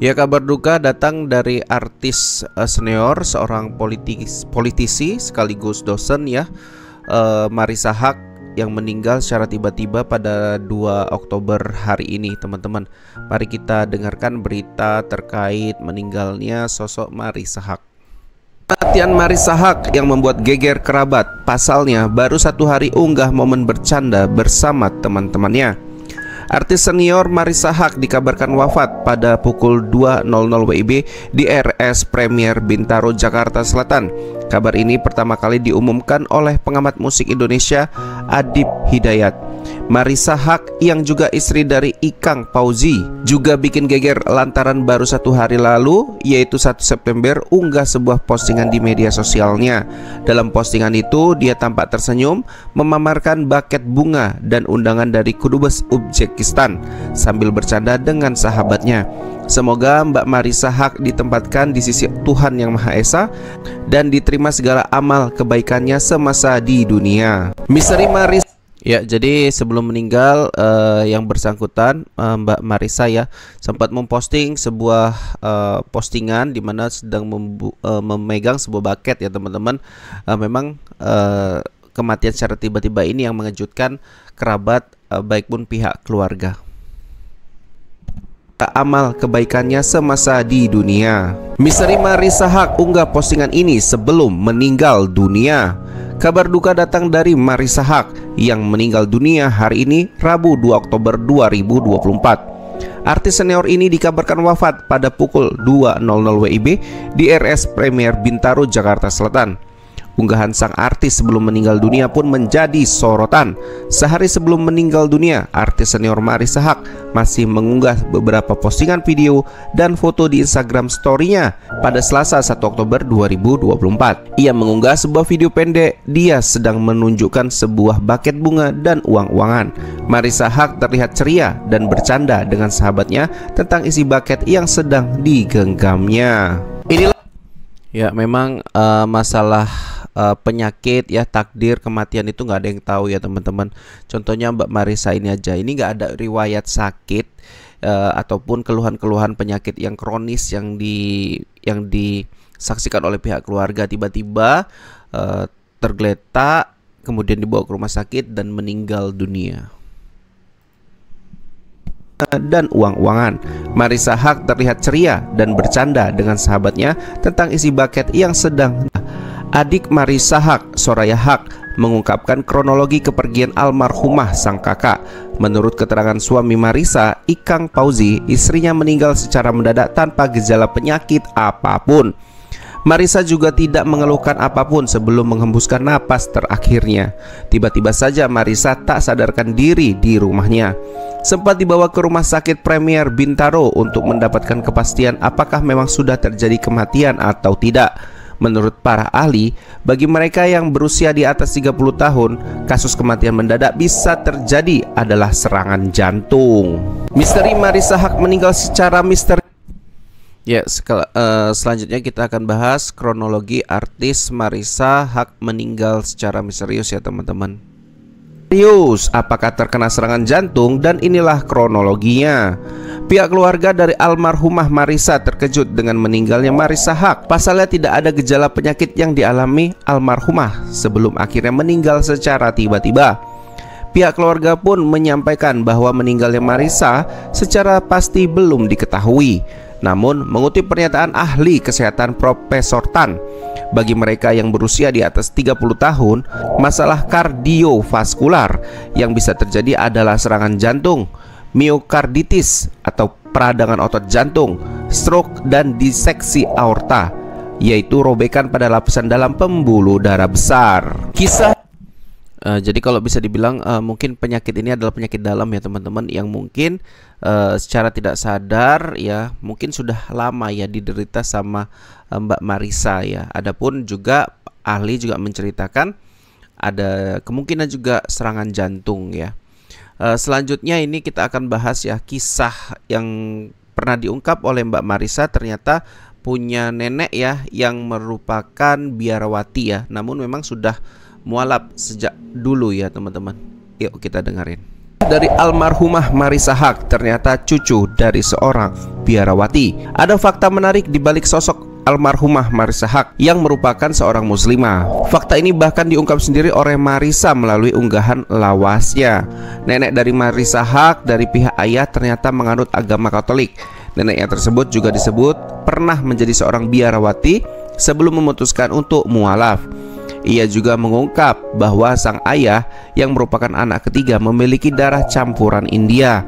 Ya kabar duka datang dari artis uh, senior seorang politis, politisi sekaligus dosen ya uh, Marisa Haq yang meninggal secara tiba-tiba pada 2 Oktober hari ini teman-teman. Mari kita dengarkan berita terkait meninggalnya sosok Marisa Haq. Kematian Marisa Haq yang membuat geger kerabat. Pasalnya baru satu hari unggah momen bercanda bersama teman-temannya. Artis senior Marisa Haq dikabarkan wafat pada pukul 2.00 WIB di RS Premier Bintaro, Jakarta Selatan. Kabar ini pertama kali diumumkan oleh pengamat musik Indonesia Adib Hidayat. Marisa Haq yang juga istri dari Ikang Pauzi juga bikin geger lantaran baru satu hari lalu yaitu 1 September unggah sebuah postingan di media sosialnya. Dalam postingan itu dia tampak tersenyum memamerkan baket bunga dan undangan dari Kudubes Uzbekistan sambil bercanda dengan sahabatnya. Semoga Mbak Marisa Haq ditempatkan di sisi Tuhan Yang Maha Esa dan diterima segala amal kebaikannya semasa di dunia. Misteri Marisa Ya, jadi sebelum meninggal uh, yang bersangkutan uh, Mbak Marisa ya sempat memposting sebuah uh, postingan di mana sedang uh, memegang sebuah bucket ya teman-teman. Uh, memang uh, kematian secara tiba-tiba ini yang mengejutkan kerabat uh, baik pun pihak keluarga. Amal kebaikannya semasa di dunia. Misteri Marisa Haq unggah postingan ini sebelum meninggal dunia. Kabar duka datang dari Marisa Haq yang meninggal dunia hari ini Rabu 2 Oktober 2024. Artis senior ini dikabarkan wafat pada pukul 2.00 WIB di RS Premier Bintaro, Jakarta Selatan. Unggahan sang artis sebelum meninggal dunia pun menjadi sorotan. Sehari sebelum meninggal dunia, artis senior Marisa Haq masih mengunggah beberapa postingan video dan foto di Instagram story-nya pada Selasa 1 Oktober 2024. Ia mengunggah sebuah video pendek dia sedang menunjukkan sebuah buket bunga dan uang-uangan. Marisa Haq terlihat ceria dan bercanda dengan sahabatnya tentang isi buket yang sedang digenggamnya. Inilah Ya, memang uh, masalah uh, penyakit ya takdir kematian itu nggak ada yang tahu ya teman-teman. Contohnya Mbak Marisa ini aja. Ini nggak ada riwayat sakit uh, ataupun keluhan-keluhan penyakit yang kronis yang di yang disaksikan oleh pihak keluarga. Tiba-tiba uh, tergeletak kemudian dibawa ke rumah sakit dan meninggal dunia. Dan uang-uangan. Marisa Haq terlihat ceria dan bercanda dengan sahabatnya tentang isi buket yang sedang adik Marisa Hak, Soraya Hak, mengungkapkan kronologi kepergian almarhumah sang kakak. Menurut keterangan suami Marisa, Ikang Pauzi, istrinya meninggal secara mendadak tanpa gejala penyakit apa pun. Marisa juga tidak mengeluhkan apa pun sebelum menghembuskan napas terakhirnya. Tiba-tiba saja Marisa tak sadarkan diri di rumahnya. Sempat dibawa ke rumah sakit Premier Bintaro untuk mendapatkan kepastian apakah memang sudah terjadi kematian atau tidak. Menurut para ahli, bagi mereka yang berusia di atas 30 tahun, kasus kematian mendadak bisa terjadi adalah serangan jantung. Misteri Marisa Haq meninggal secara misteri Ya, uh, selanjutnya kita akan bahas kronologi artis Marisa Haq meninggal secara misterius ya teman-teman. Serius, apakah terkena serangan jantung dan inilah kronologinya. Pihak keluarga dari almarhumah Marisa terkejut dengan meninggalnya Marisa Haq. Pasalnya tidak ada gejala penyakit yang dialami almarhumah sebelum akhirnya meninggal secara tiba-tiba. Pihak keluarga pun menyampaikan bahwa meninggalnya Marisa secara pasti belum diketahui. Namun, mengutip pernyataan ahli kesehatan Profesor Tan, bagi mereka yang berusia di atas 30 tahun, masalah kardiovaskular yang bisa terjadi adalah serangan jantung, miokarditis atau peradangan otot jantung, stroke dan diseksi aorta, yaitu robekan pada lapisan dalam pembuluh darah besar. Kisah Uh, jadi kalau bisa dibilang uh, mungkin penyakit ini adalah penyakit dalam ya teman-teman yang mungkin uh, secara tidak sadar ya mungkin sudah lama ya diderita sama uh, Mbak Marisa ya. Adapun juga ahli juga menceritakan ada kemungkinan juga serangan jantung ya. Uh, selanjutnya ini kita akan bahas ya kisah yang pernah diungkap oleh Mbak Marisa ternyata punya nenek ya yang merupakan biarawati ya. Namun memang sudah mualaf sejak dulu ya teman-teman. Yuk kita dengerin. dari almarhumah Marisa Haq ternyata cucu dari seorang biarawati. Ada fakta menarik di balik sosok almarhumah Marisa Haq yang merupakan seorang muslimah. Fakta ini bahkan diungkap sendiri oleh Marisa melalui unggahan lawasnya. Nenek dari Marisa Haq dari pihak ayah ternyata menganut agama Katolik. Neneknya tersebut juga disebut pernah menjadi seorang biarawati sebelum memutuskan untuk mualaf. Ia juga mengungkap bahwa sang ayah yang merupakan anak ketiga memiliki darah campuran India.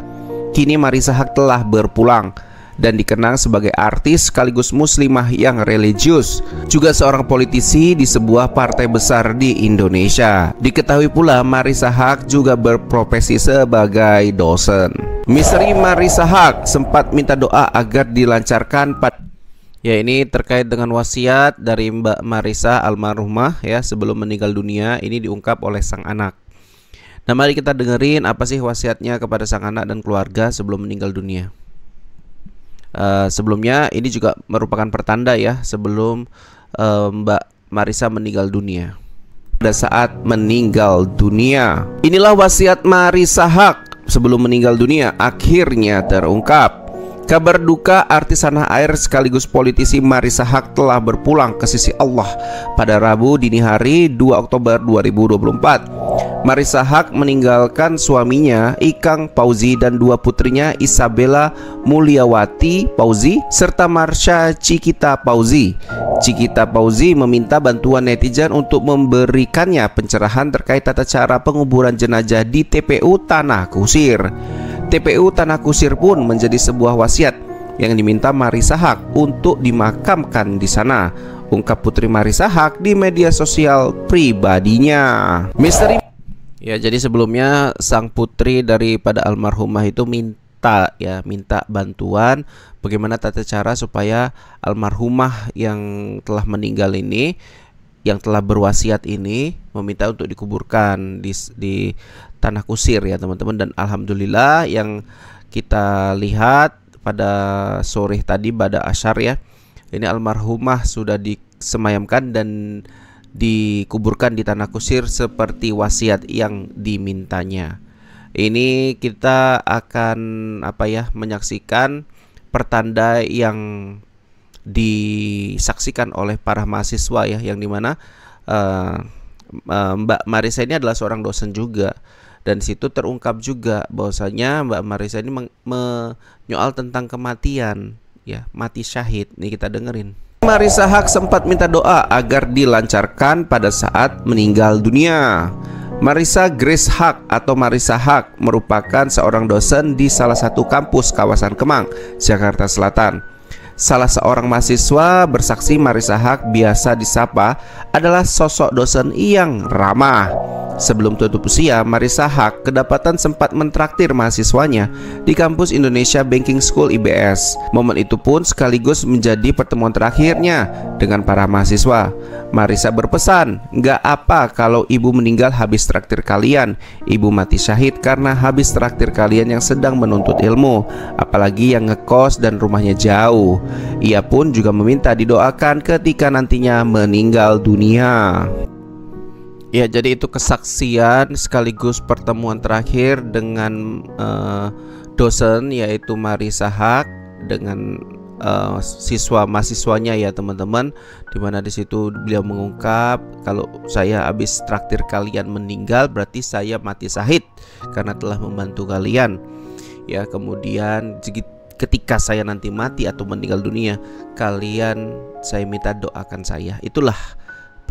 Kini Marisa Haq telah berpulang dan dikenang sebagai artis sekaligus muslimah yang religius, juga seorang politisi di sebuah partai besar di Indonesia. Diketahui pula Marisa Haq juga berprofesi sebagai dosen. Misteri Marisa Haq sempat minta doa agar dilancarkan Ya ini terkait dengan wasiat dari Mbak Marisa almarhumah ya sebelum meninggal dunia ini diungkap oleh sang anak. Nah mari kita dengerin apa sih wasiatnya kepada sang anak dan keluarga sebelum meninggal dunia. Uh, sebelumnya ini juga merupakan pertanda ya sebelum uh, Mbak Marisa meninggal dunia. Pada saat meninggal dunia, inilah wasiat Marisa Hak sebelum meninggal dunia akhirnya terungkap. Kabar duka artis tanah air sekaligus politisi Marisa Haq telah berpulang ke sisi Allah pada Rabu dini hari 2 Oktober 2024. Marisa Haq meninggalkan suaminya Ikang Pauzi dan dua putrinya Isabella Mulyawati Pauzi serta Marsha Cikita Pauzi. Cikita Pauzi meminta bantuan netizen untuk memberikannya pencerahan terkait tata cara penguburan jenazah di TPU Tanah Kusir. TPU Tanah Kusir pun menjadi sebuah wasiat yang diminta Marisa Haq untuk dimakamkan di sana. Ungkap Putri Marisa Haq di media sosial pribadinya. Misteri Ya, jadi sebelumnya sang putri daripada almarhumah itu minta ya, minta bantuan bagaimana tata cara supaya almarhumah yang telah meninggal ini yang telah berwasiat ini meminta untuk dikuburkan di, di tanah kusir ya teman-teman. Dan alhamdulillah yang kita lihat pada sore tadi pada asyar ya ini almarhumah sudah disemayamkan dan dikuburkan di tanah kusir seperti wasiat yang dimintanya. Ini kita akan apa ya menyaksikan pertanda yang disaksikan oleh para mahasiswa ya yang di mana uh, Mbak Marisa ini adalah seorang dosen juga. Dan situ terungkap juga bahwasanya Mbak Marisa ini menyoal tentang kematian ya mati syahid. Nih kita dengerin. Marisa Hak sempat minta doa agar dilancarkan pada saat meninggal dunia. Marisa Grace Hak atau Marisa Hak merupakan seorang dosen di salah satu kampus kawasan Kemang, Jakarta Selatan. Salah seorang mahasiswa bersaksi Marisa Hak biasa disapa adalah sosok dosen yang ramah Sebelum tutup usia, Marisa Haq kedapatan sempat mentraktir mahasiswanya di kampus Indonesia Banking School IBS. Momen itu pun sekaligus menjadi pertemuan terakhirnya dengan para mahasiswa. Marisa berpesan, nggak apa kalau ibu meninggal habis traktir kalian. Ibu mati syahid karena habis traktir kalian yang sedang menuntut ilmu, apalagi yang ngekos dan rumahnya jauh. Ia pun juga meminta didoakan ketika nantinya meninggal dunia. Ya, jadi itu kesaksian sekaligus pertemuan terakhir dengan uh, dosen yaitu Marisa Haq dengan uh, siswa mahasiswanya ya teman-teman. Di mana di situ beliau mengungkap kalau saya habis traktir kalian meninggal berarti saya mati sahid karena telah membantu kalian. Ya kemudian ketika saya nanti mati atau meninggal dunia kalian saya minta doakan saya. Itulah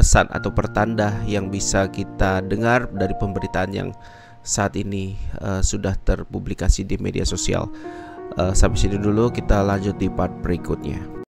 pesan atau pertanda yang bisa kita dengar dari pemberitaan yang saat ini uh, sudah terpublikasi di media sosial. Uh, sampai sini dulu kita lanjut di part berikutnya.